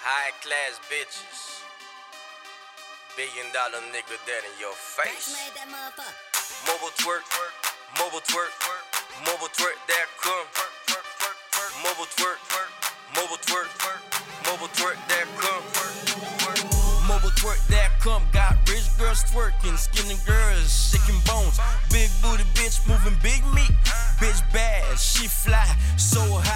high class bitches. Billion dollar nigga dead in your face. Mobile twerk, mobile twerk, mobile twerk that come. Mobile twerk, mobile twerk, mobile twerk that come. Mobile twerk that come. Got rich girls twerking, skinny girls shaking bones. Big booty bitch moving big meat. Bitch bad, she fly so high.